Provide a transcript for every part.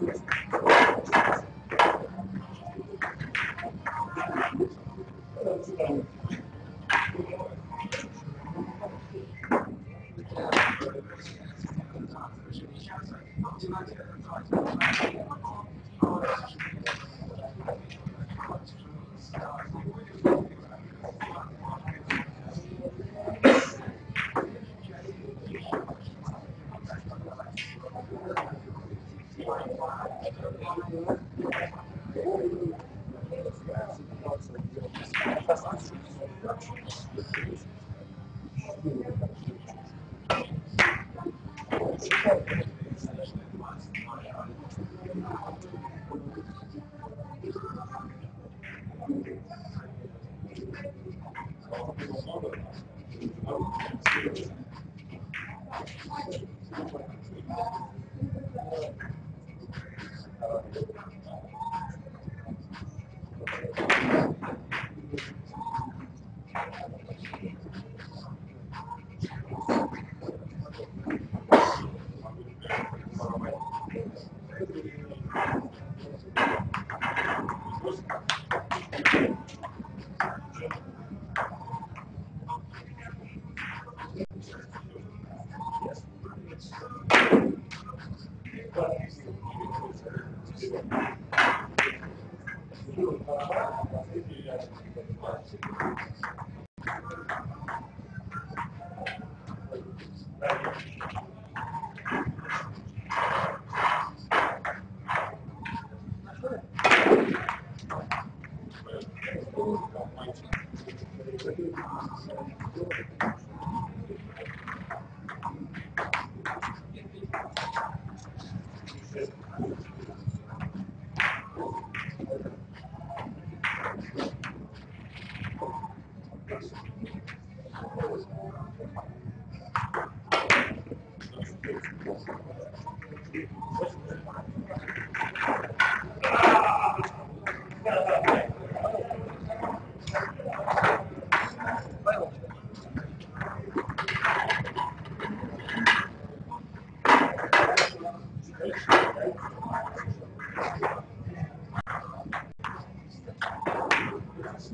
Thank you. Yes.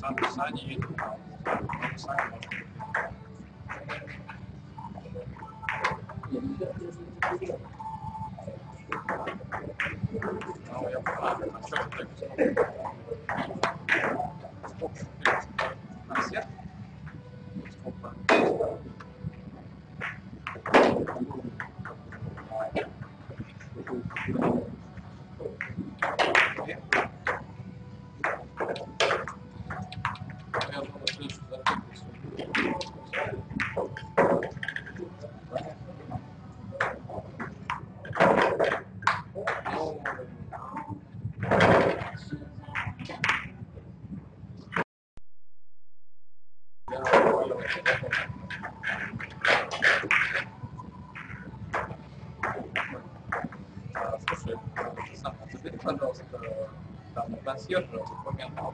Там сам motivasi harus dihukum yang tahu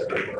everyone.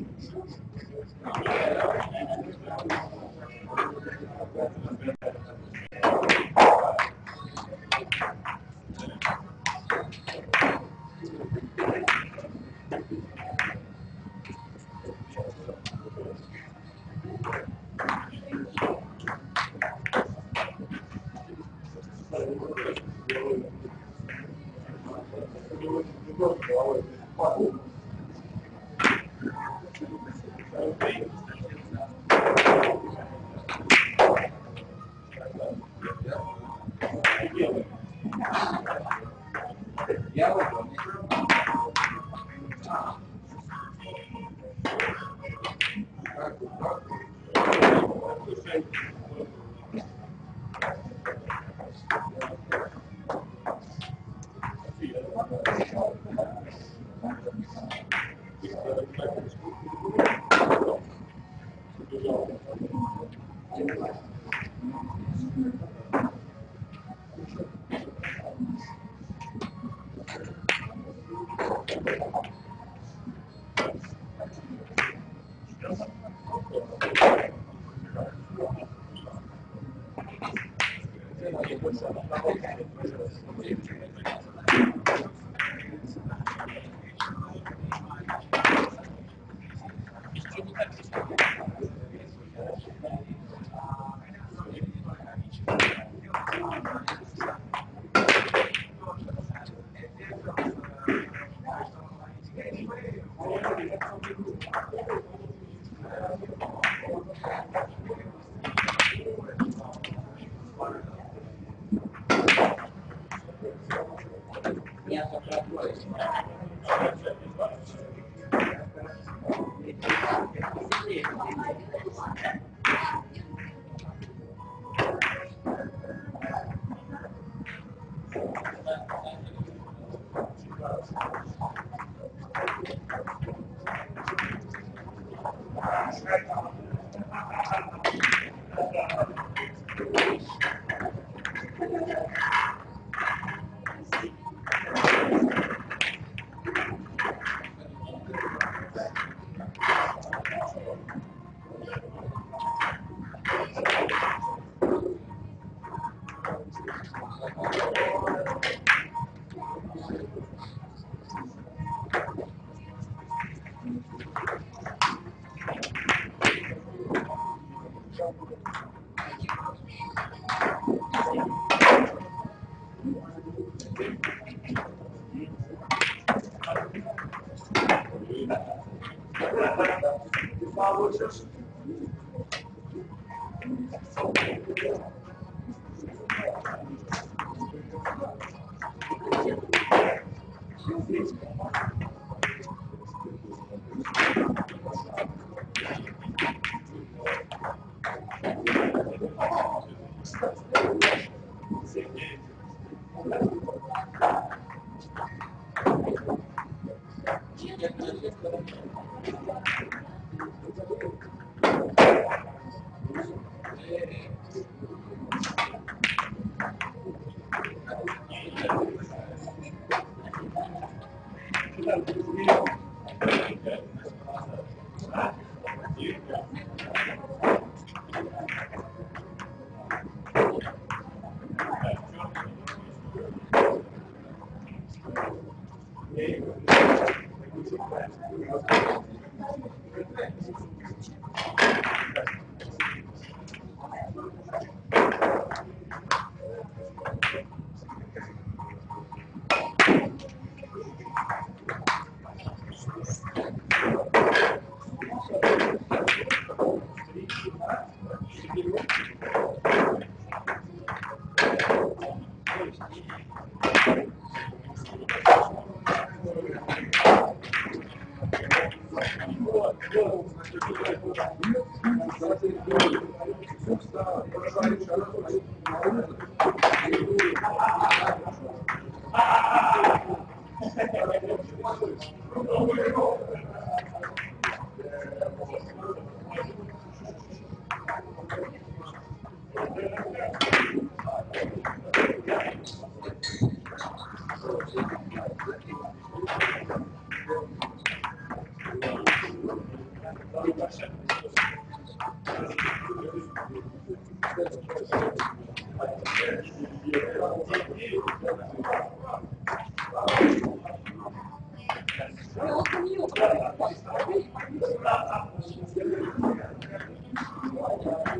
Thank you.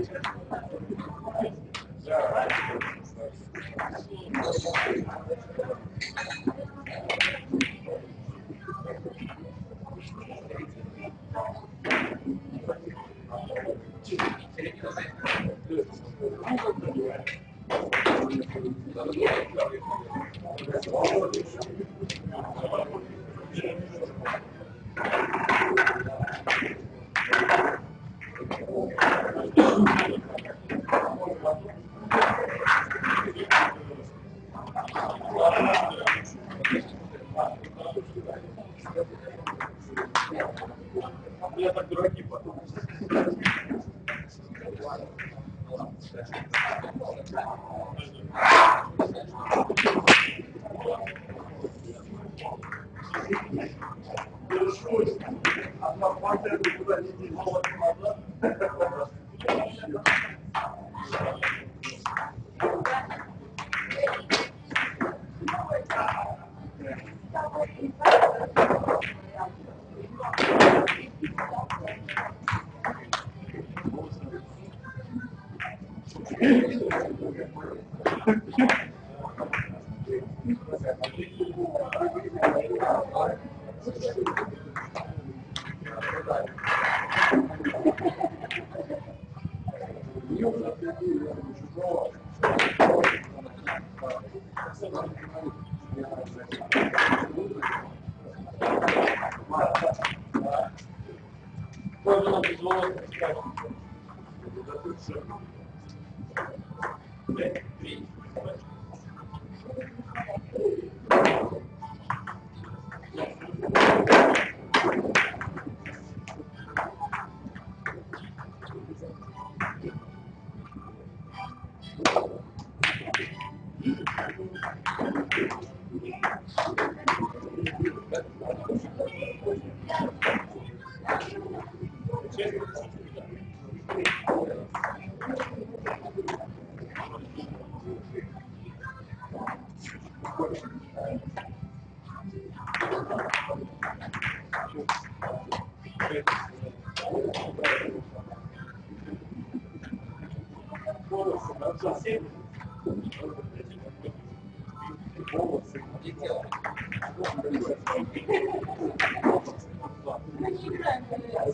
Thank you.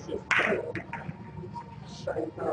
谢谢。帅哥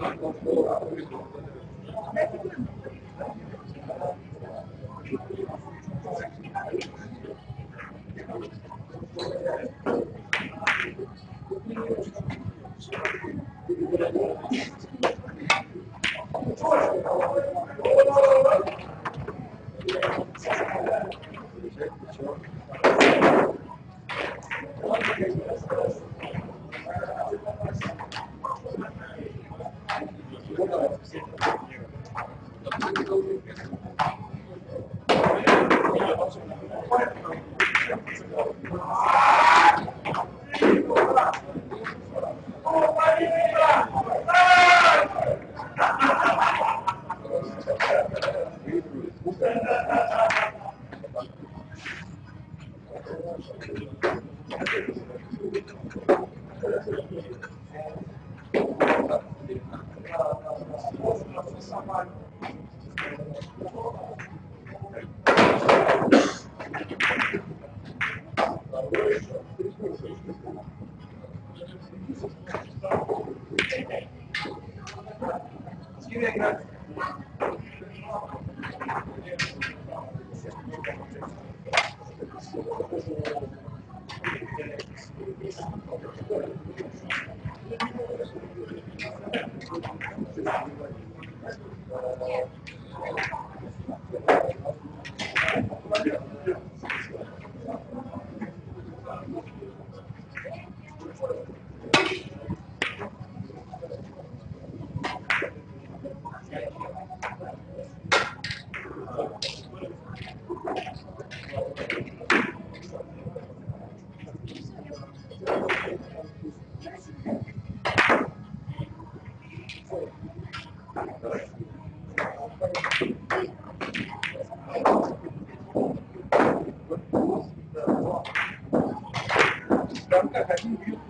não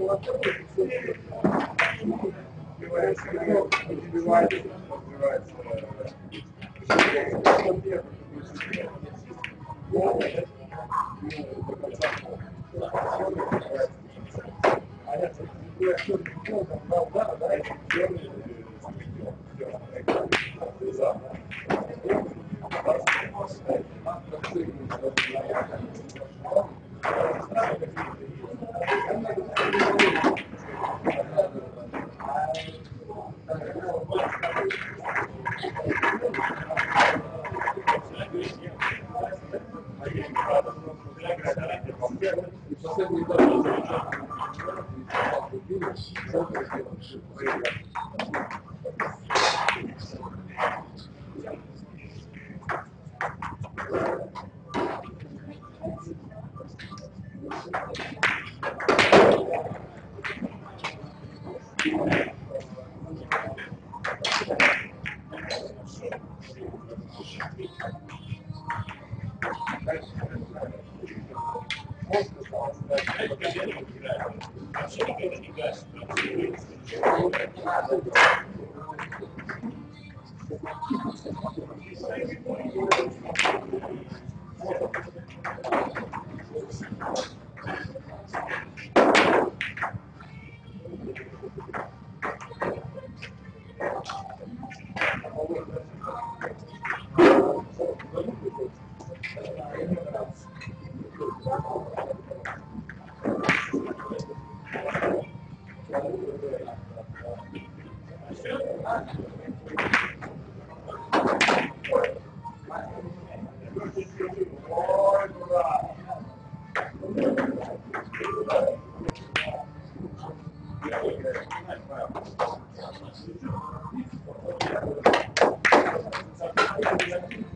con.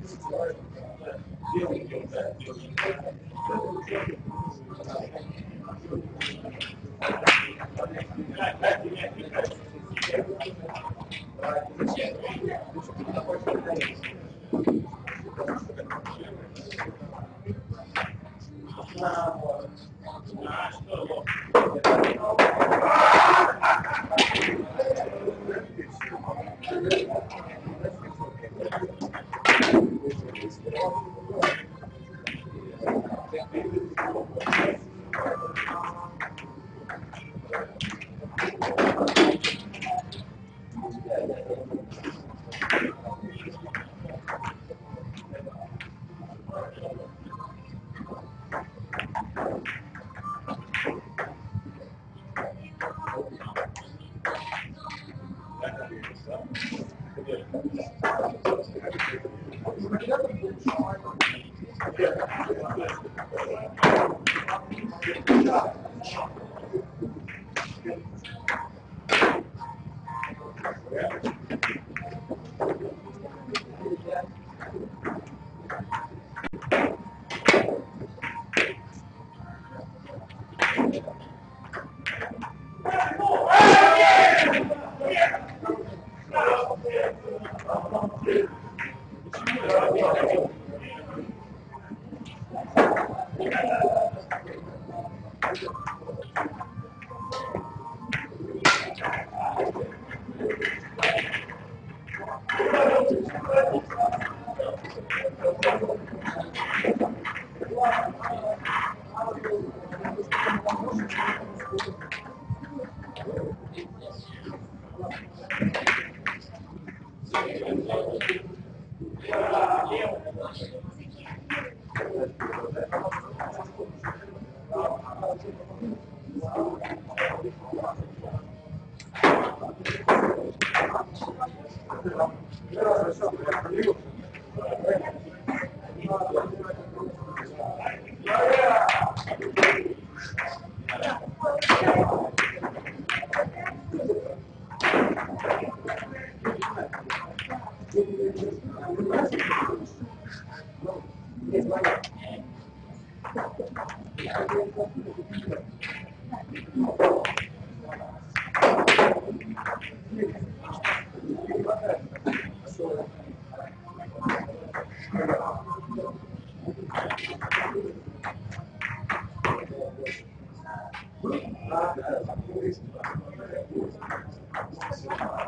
Nah,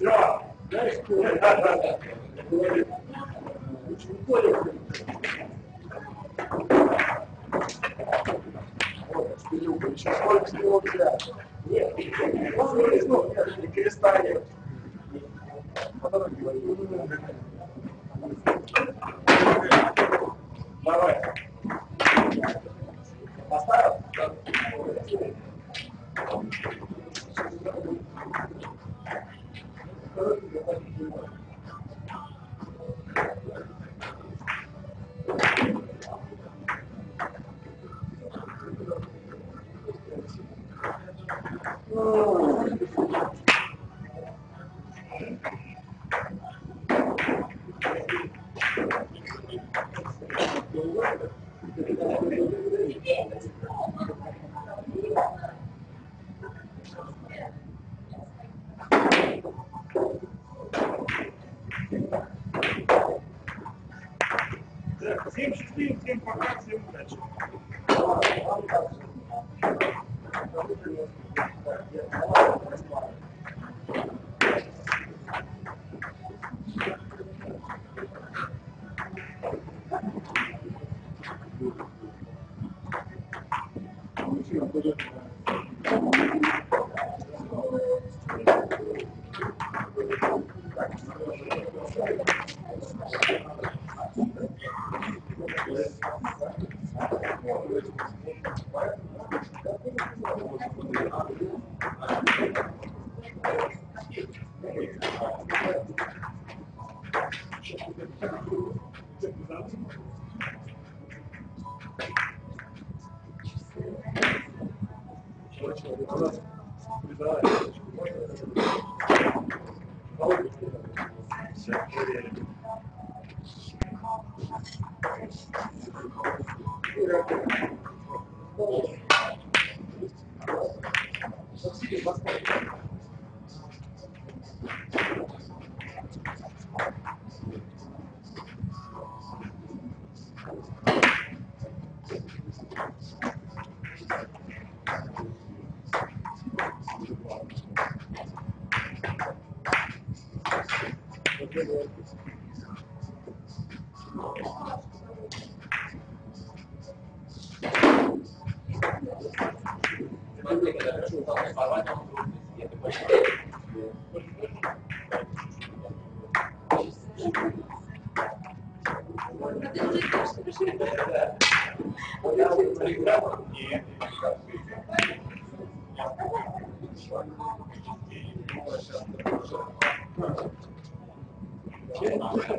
да, да, да. Сейчас сколько с него взять? Нет, он не рискнул, нет, не перестанет. Давай.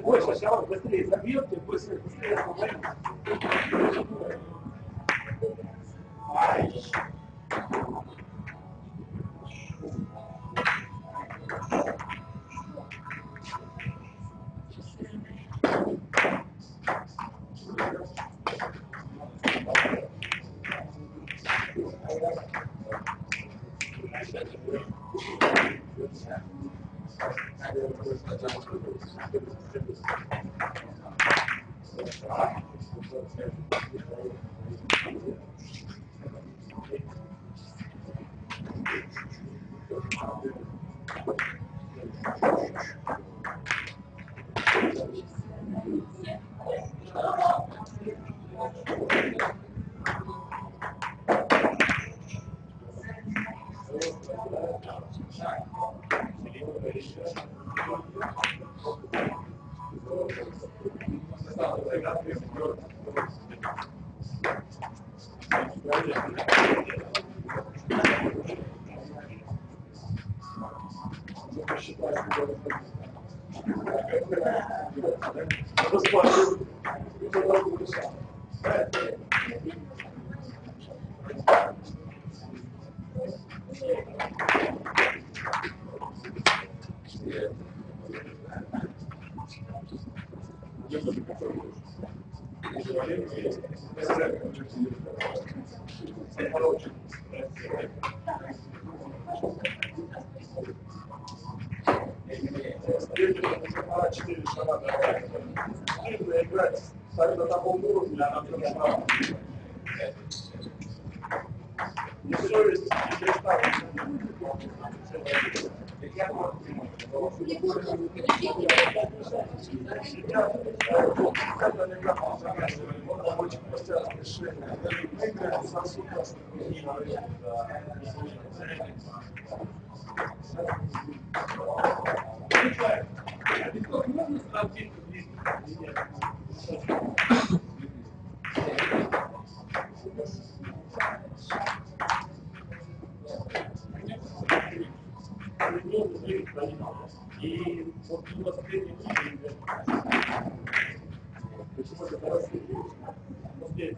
Больше сначала быстрее забьет, тем быстрее, быстрее. Ай. А, четыре шага давай. Активно играть. Ставить на таком уровне, а нам все справа. Не совесть, не переставить. Очень простят решения. Мы играем сосуд, И вот у нас третий Почему это последний? Последний.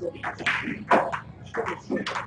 做笔记，学。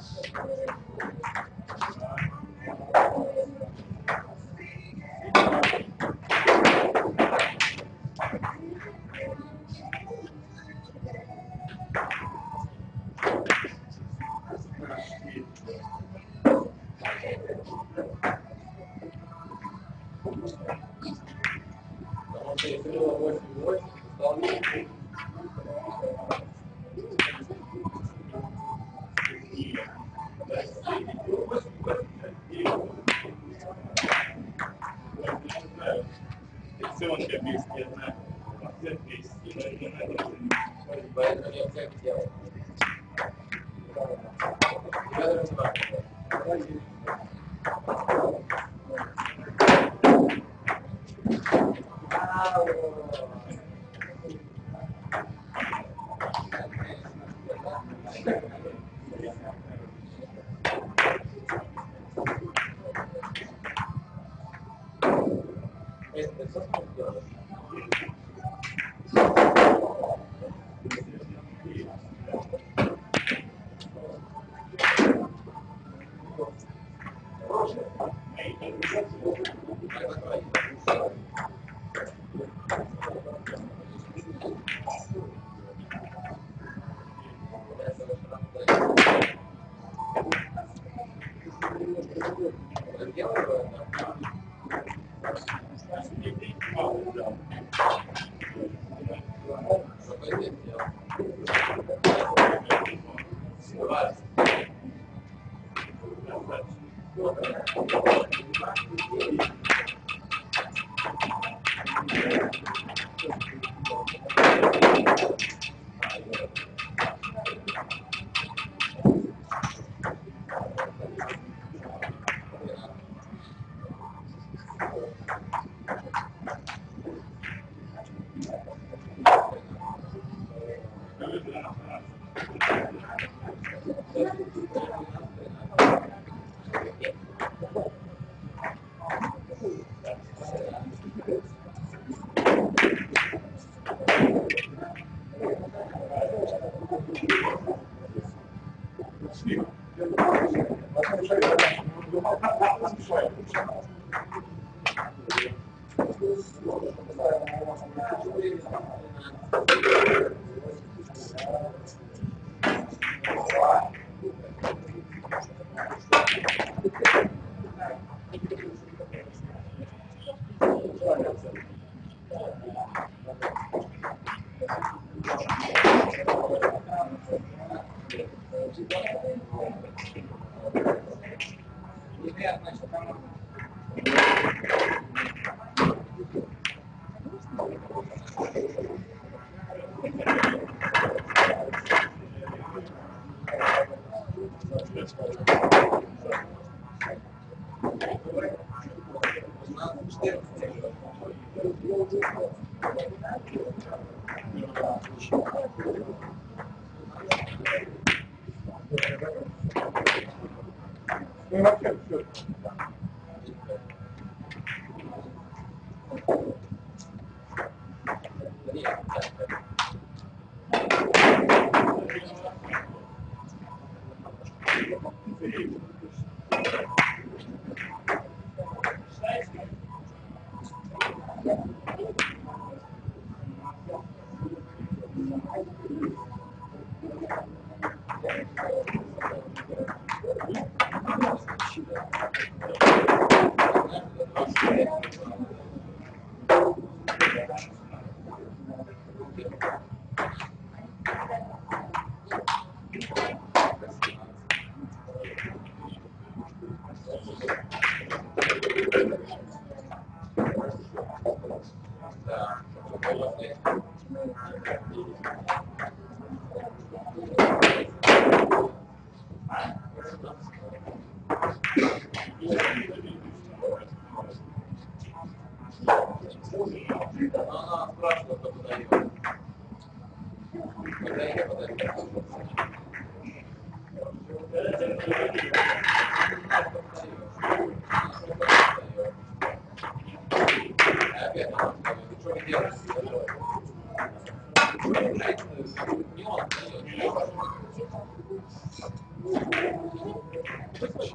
すごい。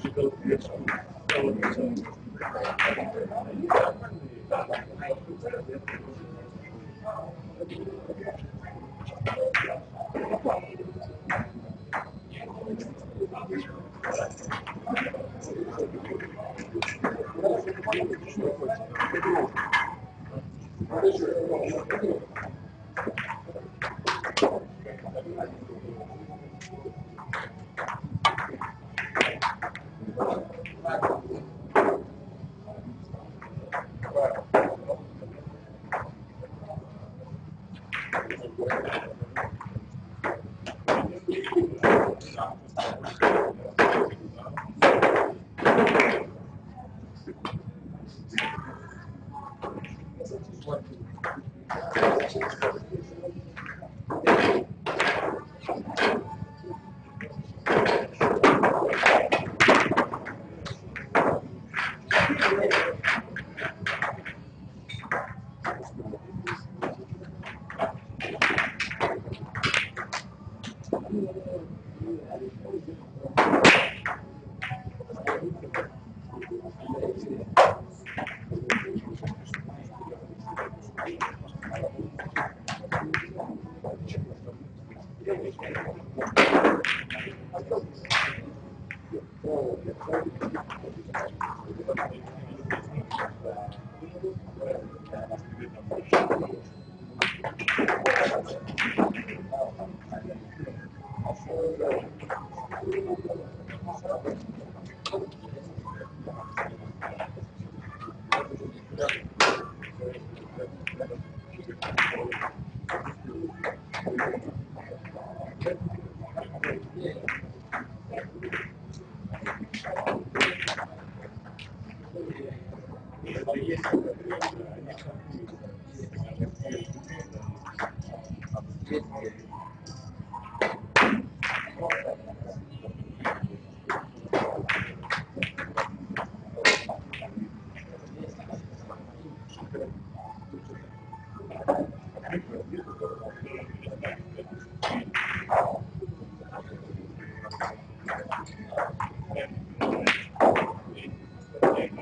gigantesco.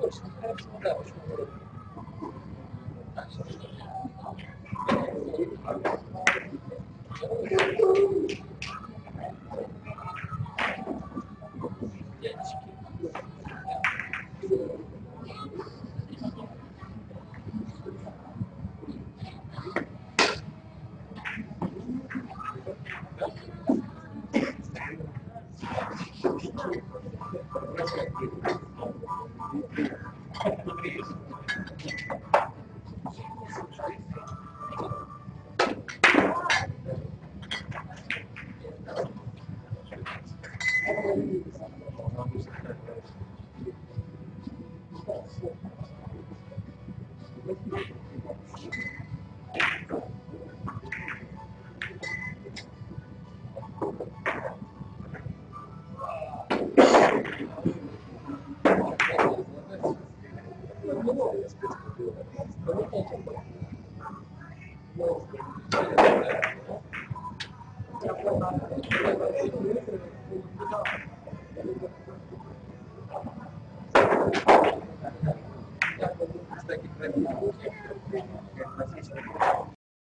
Thank you.